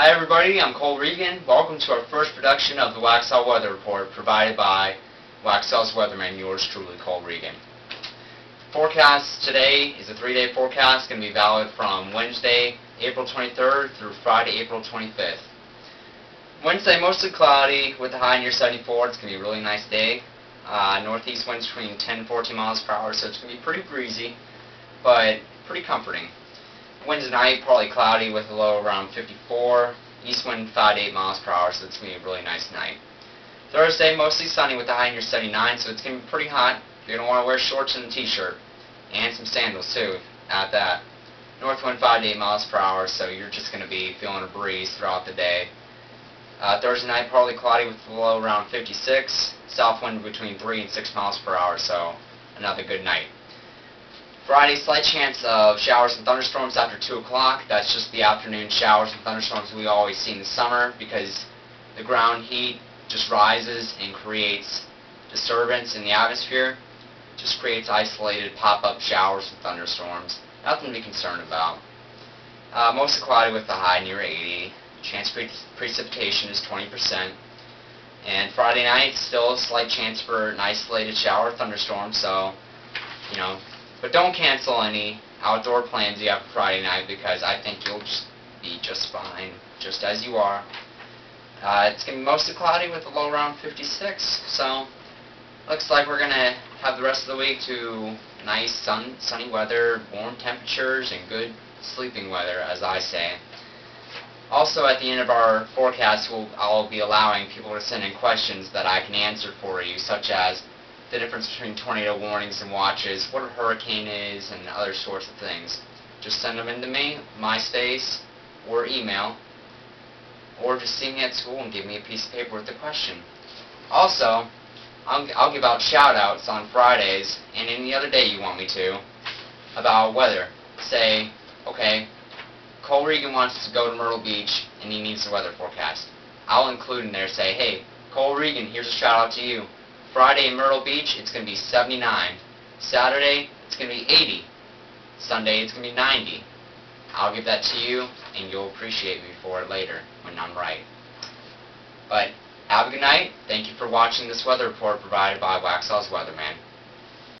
Hi everybody, I'm Cole Regan. Welcome to our first production of the Waxhaw Weather Report provided by Waxhaw's Weatherman, yours truly, Cole Regan. Forecast today is a three-day forecast, going to be valid from Wednesday, April 23rd through Friday, April 25th. Wednesday, mostly cloudy with a high near 74. It's going to be a really nice day. Uh, northeast winds between 10 and 14 miles per hour, so it's going to be pretty breezy, but pretty comforting. Wednesday night, probably cloudy with a low around 54. East wind 5 to 8 miles per hour, so it's going to be a really nice night. Thursday, mostly sunny with a high near 79, so it's going to be pretty hot. You're going to want to wear shorts and a t-shirt, and some sandals too, at that. North wind 5 to 8 miles per hour, so you're just going to be feeling a breeze throughout the day. Uh, Thursday night, partly cloudy with a low around 56. South wind between 3 and 6 miles per hour, so another good night. Friday, slight chance of showers and thunderstorms after 2 o'clock. That's just the afternoon showers and thunderstorms we always see in the summer because the ground heat just rises and creates disturbance in the atmosphere. Just creates isolated pop-up showers and thunderstorms. Nothing to be concerned about. Uh, mostly cloudy with a high near 80. Chance pre precipitation is 20%. And Friday night, still a slight chance for an isolated shower or thunderstorm, so, you know, but don't cancel any outdoor plans you have for Friday night because I think you'll just be just fine, just as you are. Uh, it's going to be mostly cloudy with a low around 56, so looks like we're going to have the rest of the week to nice sun, sunny weather, warm temperatures, and good sleeping weather, as I say. Also, at the end of our forecast, we'll, I'll be allowing people to send in questions that I can answer for you, such as the difference between tornado warnings and watches, what a hurricane is, and other sorts of things. Just send them in to me, MySpace, or email, or just see me at school and give me a piece of paper with the question. Also, I'll, I'll give out shout-outs on Fridays, and any other day you want me to, about weather. Say, okay, Cole Regan wants to go to Myrtle Beach and he needs the weather forecast. I'll include in there say, hey, Cole Regan, here's a shout out to you. Friday in Myrtle Beach, it's going to be 79. Saturday, it's going to be 80. Sunday, it's going to be 90. I'll give that to you, and you'll appreciate me for it later when I'm right. But have a good night. Thank you for watching this weather report provided by Waxhaw's Weatherman.